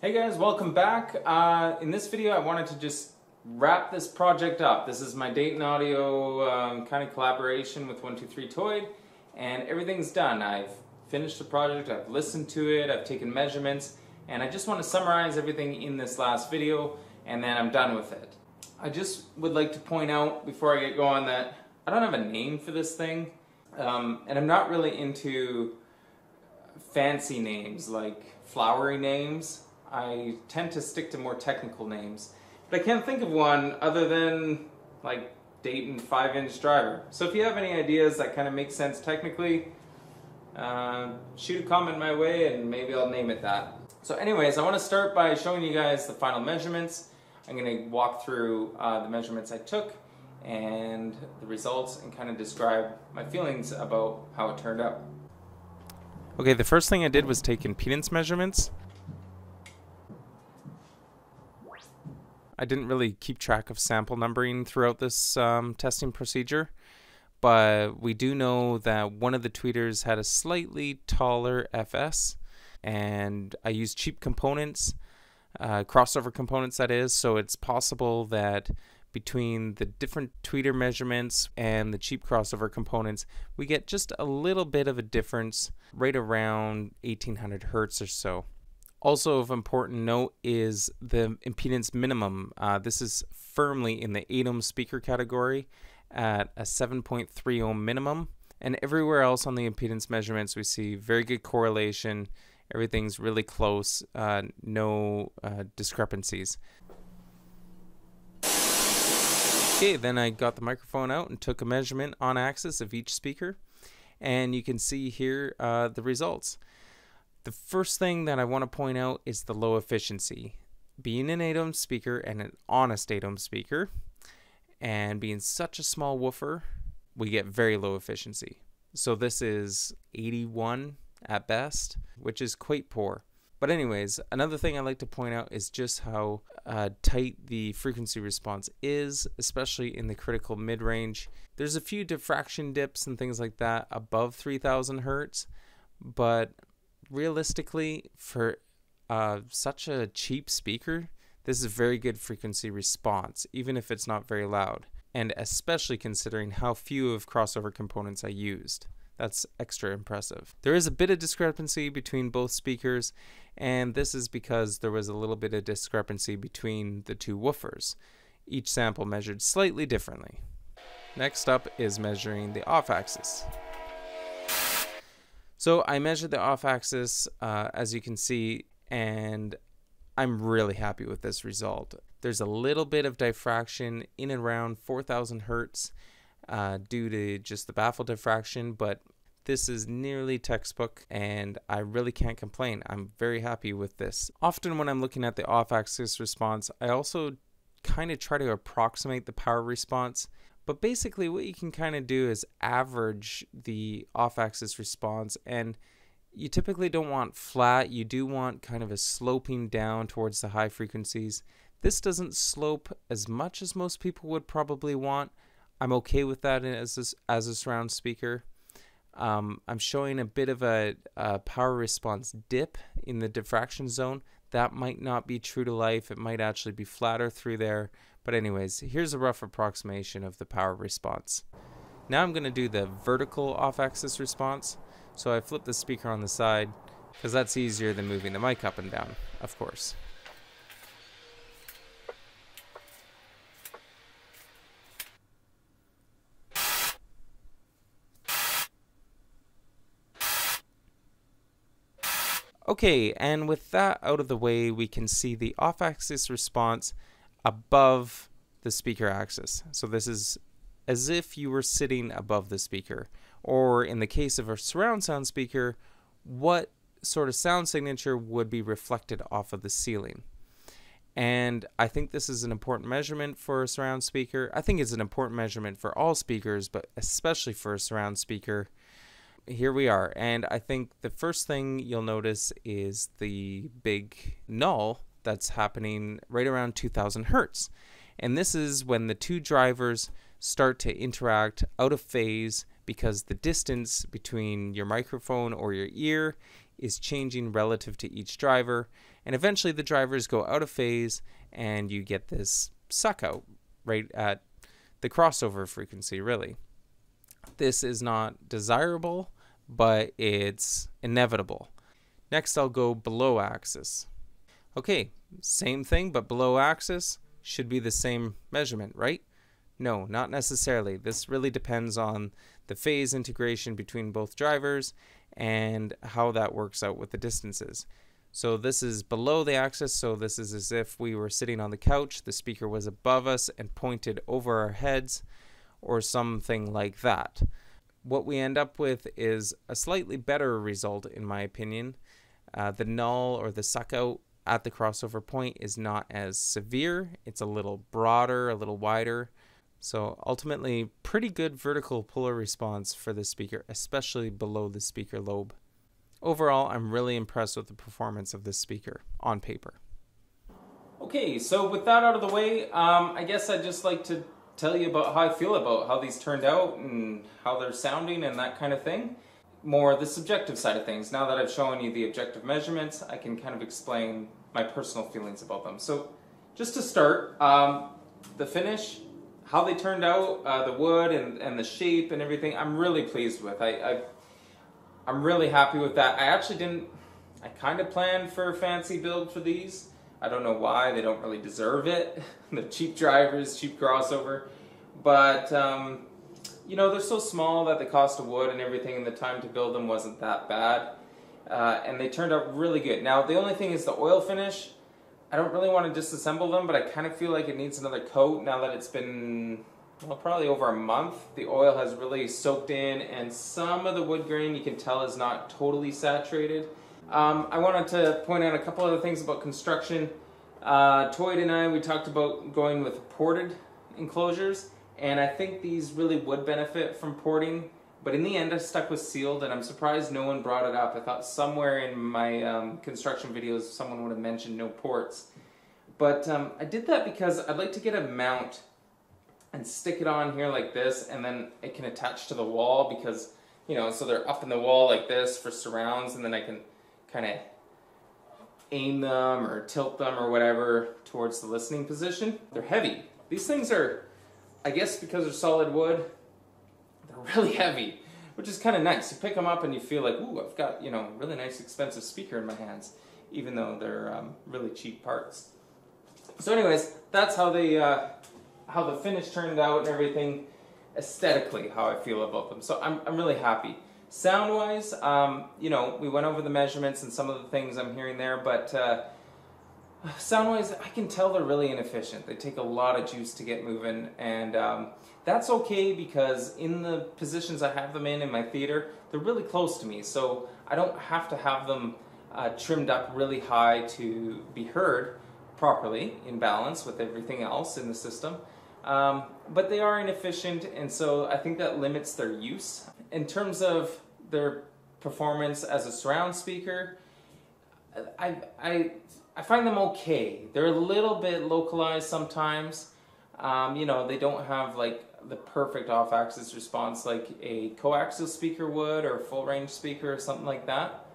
Hey guys, welcome back. Uh, in this video, I wanted to just wrap this project up. This is my Dayton Audio um, kind of collaboration with 123Toid, and everything's done. I've finished the project, I've listened to it, I've taken measurements, and I just want to summarize everything in this last video, and then I'm done with it. I just would like to point out before I get going that I don't have a name for this thing, um, and I'm not really into fancy names like flowery names. I tend to stick to more technical names. But I can't think of one other than like Dayton 5 inch driver. So if you have any ideas that kind of make sense technically, uh, shoot a comment my way and maybe I'll name it that. So anyways, I want to start by showing you guys the final measurements. I'm going to walk through uh, the measurements I took and the results and kind of describe my feelings about how it turned out. Okay, the first thing I did was take impedance measurements. I didn't really keep track of sample numbering throughout this um, testing procedure, but we do know that one of the tweeters had a slightly taller FS, and I used cheap components, uh, crossover components that is, so it's possible that between the different tweeter measurements and the cheap crossover components, we get just a little bit of a difference right around 1800 hertz or so. Also of important note is the impedance minimum. Uh, this is firmly in the 8 ohm speaker category at a 7.3 ohm minimum. And everywhere else on the impedance measurements, we see very good correlation. Everything's really close, uh, no uh, discrepancies. Okay, then I got the microphone out and took a measurement on axis of each speaker. And you can see here uh, the results. The first thing that I want to point out is the low efficiency. Being an 8 ohm speaker and an honest 8 ohm speaker, and being such a small woofer, we get very low efficiency. So this is 81 at best, which is quite poor. But anyways, another thing I like to point out is just how uh, tight the frequency response is, especially in the critical mid-range. There's a few diffraction dips and things like that above 3000 hertz, but realistically, for uh, such a cheap speaker, this is a very good frequency response, even if it's not very loud, and especially considering how few of crossover components I used. That's extra impressive. There is a bit of discrepancy between both speakers, and this is because there was a little bit of discrepancy between the two woofers. Each sample measured slightly differently. Next up is measuring the off axis. So I measured the off axis, uh, as you can see, and I'm really happy with this result. There's a little bit of diffraction in and around 4000 hertz uh, due to just the baffle diffraction, but this is nearly textbook and I really can't complain. I'm very happy with this. Often when I'm looking at the off axis response, I also kind of try to approximate the power response but basically, what you can kind of do is average the off axis response. And you typically don't want flat, you do want kind of a sloping down towards the high frequencies. This doesn't slope as much as most people would probably want. I'm okay with that as a, as a surround speaker. Um, I'm showing a bit of a, a, power response dip in the diffraction zone. That might not be true to life. It might actually be flatter through there. But anyways, here's a rough approximation of the power response. Now I'm going to do the vertical off-axis response. So I flip the speaker on the side because that's easier than moving the mic up and down, of course. Okay, and with that out of the way, we can see the off-axis response above the speaker axis. So this is as if you were sitting above the speaker. Or in the case of a surround sound speaker, what sort of sound signature would be reflected off of the ceiling. And I think this is an important measurement for a surround speaker. I think it's an important measurement for all speakers, but especially for a surround speaker. Here we are. And I think the first thing you'll notice is the big null that's happening right around 2000 hertz. And this is when the two drivers start to interact out of phase because the distance between your microphone or your ear is changing relative to each driver. And eventually the drivers go out of phase and you get this suck out right at the crossover frequency, really. This is not desirable, but it's inevitable. Next, I'll go below axis. Okay, same thing, but below axis should be the same measurement, right? No, not necessarily. This really depends on the phase integration between both drivers and how that works out with the distances. So this is below the axis, so this is as if we were sitting on the couch, the speaker was above us and pointed over our heads, or something like that. What we end up with is a slightly better result, in my opinion. Uh, the null or the suck out at the crossover point is not as severe, it's a little broader, a little wider. So ultimately, pretty good vertical polar response for the speaker, especially below the speaker lobe. Overall, I'm really impressed with the performance of this speaker on paper. Okay, so with that out of the way, um, I guess I'd just like to tell you about how I feel about how these turned out and how they're sounding and that kind of thing. More the subjective side of things. Now that I've shown you the objective measurements, I can kind of explain my personal feelings about them. So, just to start, um, the finish, how they turned out, uh, the wood and, and the shape and everything, I'm really pleased with. I, I I'm really happy with that. I actually didn't, I kind of planned for a fancy build for these. I don't know why, they don't really deserve it. the cheap drivers, cheap crossover. But, um, you know, they're so small that the cost of wood and everything and the time to build them wasn't that bad. Uh, and they turned out really good. Now, the only thing is the oil finish. I don't really want to disassemble them, but I kind of feel like it needs another coat now that it's been well, probably over a month. The oil has really soaked in, and some of the wood grain you can tell is not totally saturated. Um, I wanted to point out a couple other things about construction. Uh, Toid and I, we talked about going with ported enclosures, and I think these really would benefit from porting. But in the end, I stuck with sealed, and I'm surprised no one brought it up. I thought somewhere in my um, construction videos someone would have mentioned no ports. But um, I did that because I'd like to get a mount and stick it on here like this and then it can attach to the wall because you know so they're up in the wall like this for surrounds and then I can kind of aim them or tilt them or whatever towards the listening position. They're heavy. These things are I guess because they're solid wood they're really heavy which is kind of nice. You pick them up and you feel like ooh I've got you know really nice expensive speaker in my hands even though they're um, really cheap parts. So anyways that's how they uh, how the finish turned out and everything aesthetically how I feel about them. So I'm, I'm really happy. Sound wise, um, you know, we went over the measurements and some of the things I'm hearing there, but uh, sound wise, I can tell they're really inefficient. They take a lot of juice to get moving, and um, that's okay because in the positions I have them in in my theater, they're really close to me, so I don't have to have them uh, trimmed up really high to be heard properly in balance with everything else in the system. Um, but they are inefficient, and so I think that limits their use. In terms of their performance as a surround speaker, I, I, I find them okay. They're a little bit localized sometimes. Um, you know, they don't have like the perfect off-axis response like a coaxial speaker would or a full range speaker or something like that.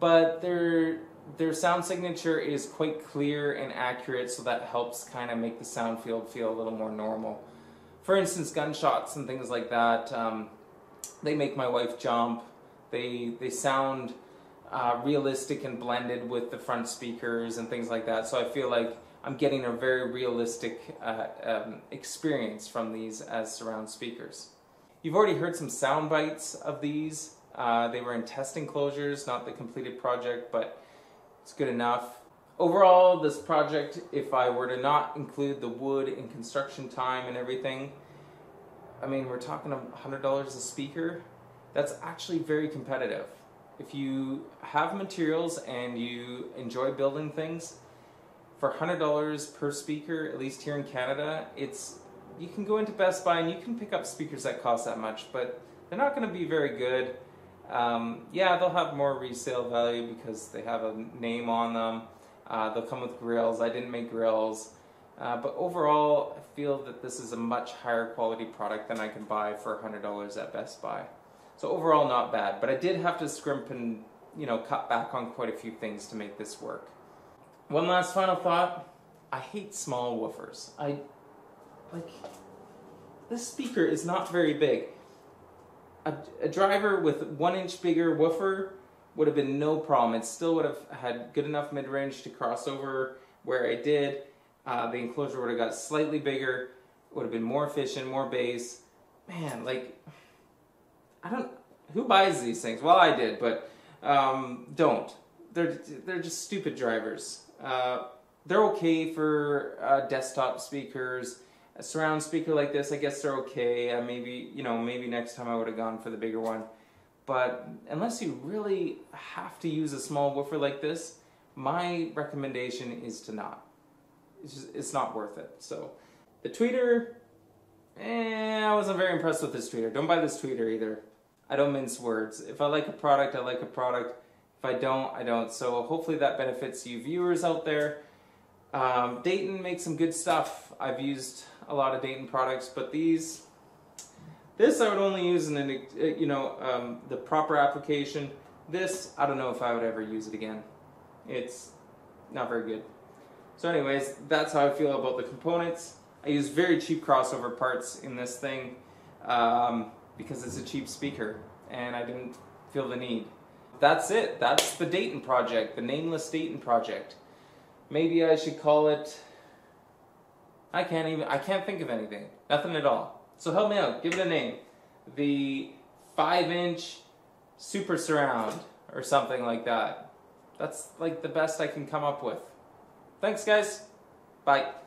But they're their sound signature is quite clear and accurate, so that helps kind of make the sound field feel a little more normal. For instance, gunshots and things like that, um, they make my wife jump. They they sound uh, realistic and blended with the front speakers and things like that. So I feel like I'm getting a very realistic uh, um, experience from these as surround speakers. You've already heard some sound bites of these. Uh, they were in test enclosures, not the completed project, but it's good enough. Overall, this project, if I were to not include the wood and construction time and everything, I mean, we're talking $100 a speaker. That's actually very competitive. If you have materials and you enjoy building things, for $100 per speaker, at least here in Canada, it's you can go into Best Buy and you can pick up speakers that cost that much, but they're not going to be very good. Um, yeah, they'll have more resale value because they have a name on them. Uh, they'll come with grills. I didn't make grills. Uh, but overall, I feel that this is a much higher quality product than I can buy for $100 at Best Buy. So overall, not bad. But I did have to scrimp and you know cut back on quite a few things to make this work. One last final thought. I hate small woofers. I like this speaker is not very big. A, a driver with one inch bigger woofer would have been no problem. It still would have had good enough mid range to cross over where I did. Uh, the enclosure would have got slightly bigger, would have been more efficient, more bass. Man, like, I don't. Who buys these things? Well, I did, but um, don't. They're they're just stupid drivers. Uh, they're okay for uh, desktop speakers. A surround speaker like this, I guess they're okay. Uh, maybe you know, maybe next time I would have gone for the bigger one. But unless you really have to use a small woofer like this, my recommendation is to not. It's just, it's not worth it. So the tweeter, eh, I wasn't very impressed with this tweeter. Don't buy this tweeter either. I don't mince words. If I like a product, I like a product. If I don't, I don't. So hopefully that benefits you viewers out there. Um, Dayton makes some good stuff. I've used a lot of Dayton products, but these, this I would only use in an, uh, you know, um, the proper application. This, I don't know if I would ever use it again. It's not very good. So anyways, that's how I feel about the components. I use very cheap crossover parts in this thing um, because it's a cheap speaker and I didn't feel the need. That's it. That's the Dayton project, the nameless Dayton project. Maybe I should call it I can't even I can't think of anything. Nothing at all. So help me out. Give it a name. The 5 inch super surround or something like that. That's like the best I can come up with. Thanks guys. Bye.